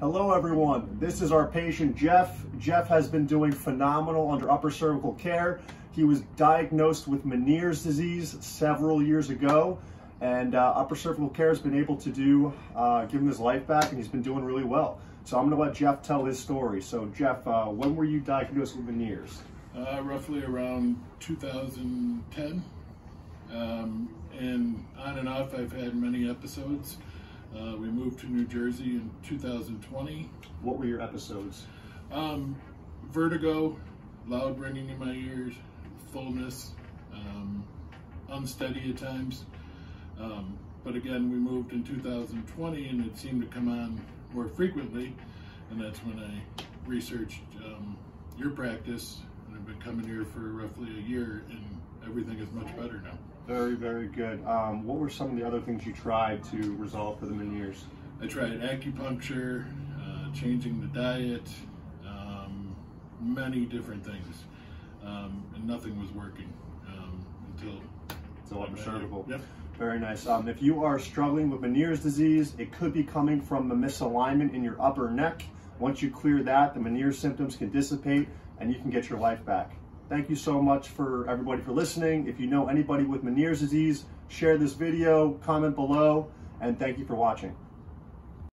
Hello everyone, this is our patient Jeff. Jeff has been doing phenomenal under upper cervical care. He was diagnosed with Meniere's disease several years ago and uh, upper cervical care has been able to do, uh, give him his life back and he's been doing really well. So I'm gonna let Jeff tell his story. So Jeff, uh, when were you diagnosed with Meniere's? Uh, roughly around 2010. Um, and on and off I've had many episodes. Uh, we moved to New Jersey in 2020. What were your episodes? Um, vertigo, loud ringing in my ears, fullness, um, unsteady at times. Um, but again, we moved in 2020 and it seemed to come on more frequently. And that's when I researched um, your practice. And I've been coming here for roughly a year and everything is much better now. Very, very good. Um, what were some of the other things you tried to resolve for the Meniere's? I tried acupuncture, uh, changing the diet, um, many different things, um, and nothing was working um, until upper cervical. Yep. Very nice. Um, if you are struggling with Meniere's disease, it could be coming from the misalignment in your upper neck. Once you clear that, the Meniere's symptoms can dissipate and you can get your life back. Thank you so much for everybody for listening. If you know anybody with Meniere's disease, share this video, comment below, and thank you for watching.